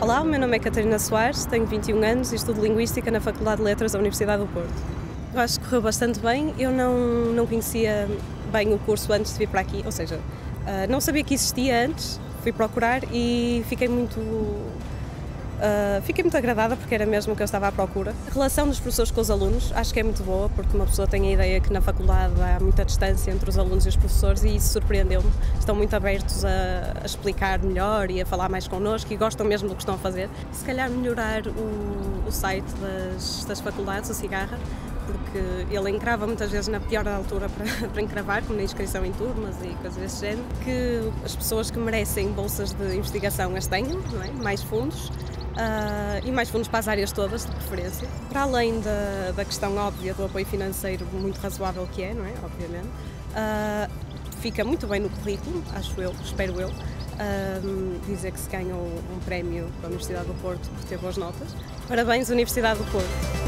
Olá, o meu nome é Catarina Soares, tenho 21 anos e estudo Linguística na Faculdade de Letras da Universidade do Porto. Eu acho que correu bastante bem, eu não, não conhecia bem o curso antes de vir para aqui, ou seja, ah, não sabia que existia antes, fui procurar e fiquei muito Uh, fiquei muito agradada porque era mesmo o que eu estava à procura. A relação dos professores com os alunos acho que é muito boa porque uma pessoa tem a ideia que na faculdade há muita distância entre os alunos e os professores e isso surpreendeu-me. Estão muito abertos a, a, explicar melhor e a falar mais connosco e gostam mesmo do que estão a fazer. Se calhar melhorar o, o site das, das faculdades, o Cigarra, porque ele encrava muitas vezes na pior altura para, para encravar, como na inscrição em turmas e coisas desse género, que as pessoas que merecem bolsas de investigação as tenham, é? mais fundos, Uh, e mais fundos para as áreas todas, de preferência. Para além da, da questão óbvia do apoio financeiro muito razoável que é, não é? Obviamente. Uh, fica muito bem no currículo, acho eu, espero eu. Uh, dizer que se ganhou um prémio da Universidade do Porto por ter boas notas. Parabéns, Universidade do Porto.